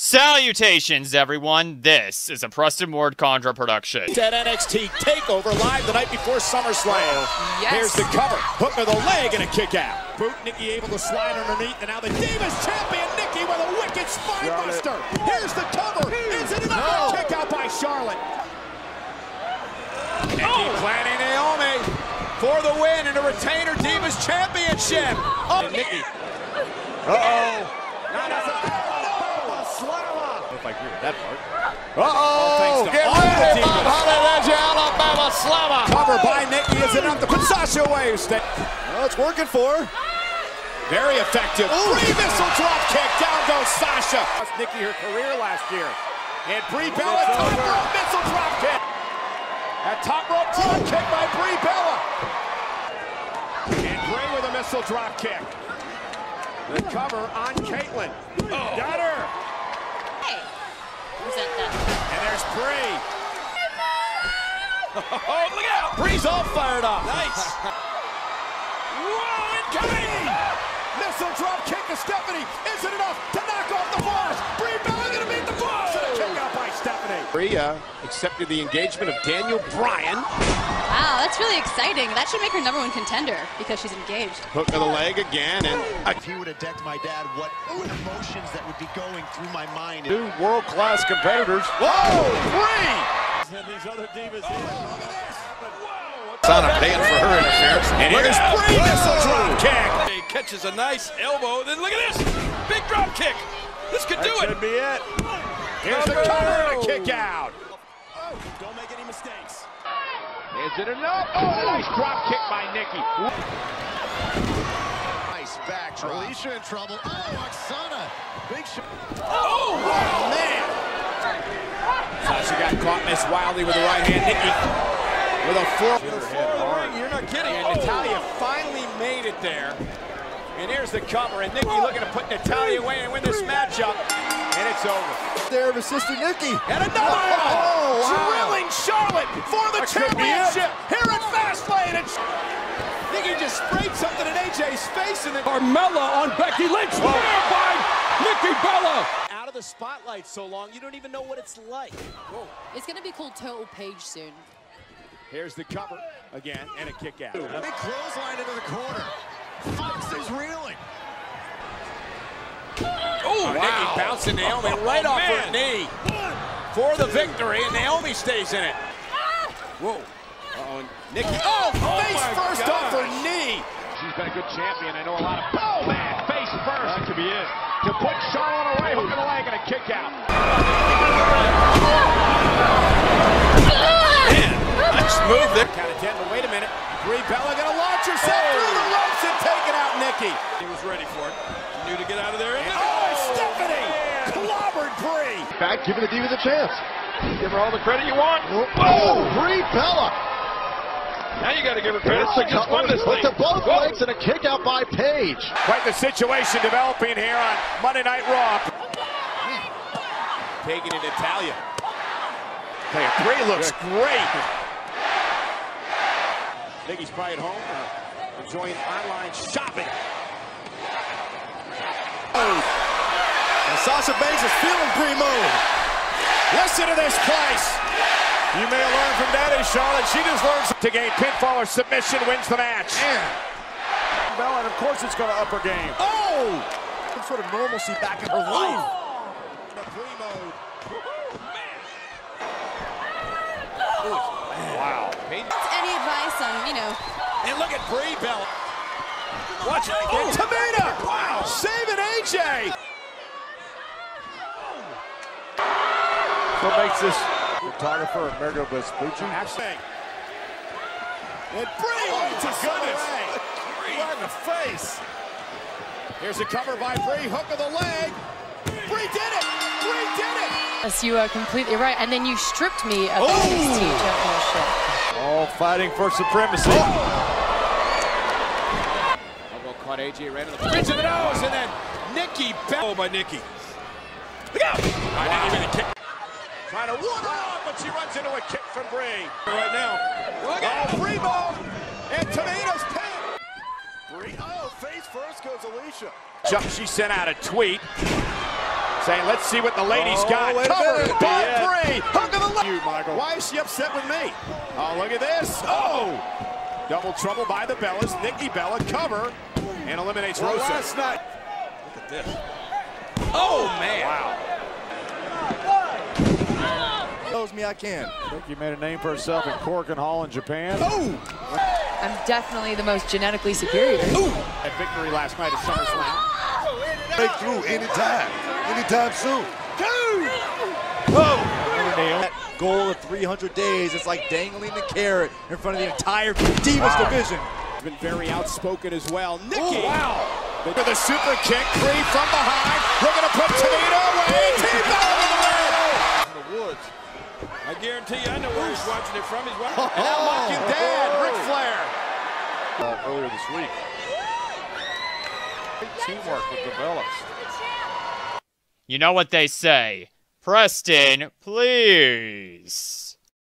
Salutations, everyone. This is a Preston Ward Condra production. At NXT TakeOver live the night before SummerSlam. Yes. Here's the cover. Hook of the leg and a kick out. Boot Nikki able to slide underneath, and now the Divas champion Nikki with a wicked spinebuster. Here's the cover. Is it enough? Kick out by Charlotte. Nikki oh. planning Naomi for the win and a retainer Divas championship. Oh. oh, Nikki. Uh-oh. Not as a if I agree with that part. Uh-oh, get ready, Bob Holly, there's your Alabama slammer. Cover by Nikki is enough to put Sasha away. Well, it's working for her. Very effective. Three missile drop kick. Down goes Sasha. Lost Nikki her career last year. And Brie Bella top rope missile drop kick. A top rope drop kick by Brie Bella. And Bray with a missile drop kick. The cover on Kaitlyn. Oh. Got her. Hey, present that. And there's Brie. Oh, look out! Brie's all fired up. Nice. Whoa, incoming! Missile drop kick to Stephanie. Is it enough to knock off the boss? Brie Bella gonna beat the boss. And a kick out by Stephanie. Uh, accepted the engagement of Daniel Bryan. Wow, that's really exciting. That should make her number one contender because she's engaged. Hook of the leg again, and If he would have decked my dad, what emotions that would be going through my mind. Two world-class competitors. whoa, three! And these other divas. Oh, it's Brie! Sana paying for her interference. And here's Brie missile drop kick. He catches a nice elbow. Then look at this. Big drop kick. This could do it. That Could be it. Here's the cover and a kick out. Don't make any mistakes. Is it enough? Oh, a nice drop kick by Nikki. Nice backdrop. Alicia in trouble. Oh, Oksana. Big shot. Oh, man. Sasha got caught Miss Wildy with the right hand. Nikki with a four. You're not kidding. And Natalya oh. finally made it there. And here's the cover. And Nikki looking to put Natalya away and win this matchup. And it's over. There of his sister Nikki. And another one. Oh, wow. Drilling Charlotte for the That could be it. championship here at Fastlane. And Nikki just sprayed something in AJ's face and then Carmella on Becky Lynch. Oh. Spear by Nikki Bella. out of the spotlight so long, you don't even know what it's like. It's gonna be called Total Paige soon. Here's the cover again and a kick out. Big clothesline into the corner. Fox is reeling. Oh, Nikki bouncing Naomi oh, right Oh, off her knee for the victory, and Naomi stays in it. Whoa. Uh-oh, and Nikki. Oh, oh, oh face my first off her knee. She's been a good champion. I know a lot of. Oh, man. Face first. That could be it. To put Charlotte away. Hook of the leg and a kick out. Nice move there. Count of ten, but wait a minute. Brie Bella gonna launch herself through the ropes and take it out, Nikki. He was ready for it. He knew to get out of there. And Oh, Stephanie clobbered Brie. Back, giving the Divas a chance. Give her all the credit you want. Oh, Brie Bella. Now you got to give her credit. She just won this With thing. the both Whoa. legs and a kick out by Paige. Quite the situation developing here on Monday Night Raw. Taking it Natalya. Hey, Brie looks great. Nikki's probably at home uh, enjoying online shopping. And Sasha Banks is feeling Brie mode. Listen to this place. You may have learned from Daddy Charlotte. She just learns to gain pinfall or submission, wins the match. Bell, and of course it's going to up her game. Oh! Some sort of normalcy back in her oh! life. Wow. Any advice on, you know, And look at Brie Bella. Watch it. Oh, Tamina! Wow. Saving AJ. What makes this photographer Amerigo Vespucci? Actually. And Brie oh, to goodness. Right in the face. Here's a cover by Brie. Hook of the leg. Brie did it. Brie did it. Yes, you are completely right. And then you stripped me of Oh! the NXT championship. All fighting for supremacy. Oh! Elbow caught AJ right on the bridge of the nose, and then Nikki Bella. Oh, by Nikki. Look out. Wow. Nikki with a kick. Trying to ward her but she runs into a kick from Brie. Right now. Look Oh, out. Primo and Tomatoes pin. Brie, oh, face first goes Alicia. Jump, she sent out a tweet Saying, let's see what the ladies Oh, got. wait Cover minute. by Yeah. Brie. Hook of the leg. You, Michael. Why is she upset with me? Oh, look at this. Oh. Double trouble by the Bellas. Nikki Bella cover and eliminates Well, Rosa. last night. Look at this. Oh, man. Wow. Shows me I can. I think you made a name for herself in Korakuen Hall in Japan. I'm definitely the most genetically superior. That victory last night at SummerSlam. Breakthrough anytime. Anytime soon. That goal of 300 days it's like dangling the carrot in front of the entire Divas division. He's been very outspoken as well. Nikki. wow. With a super kick, Cree from behind. Looking to put Tamina away. T-Bell in the win. In the woods. I guarantee you, I know where he's watching it from. He's watching. And now mocking Dad, Ric Flair. Uh, earlier this week. Great teamwork with the Bellas. You know what they say. Preston, please.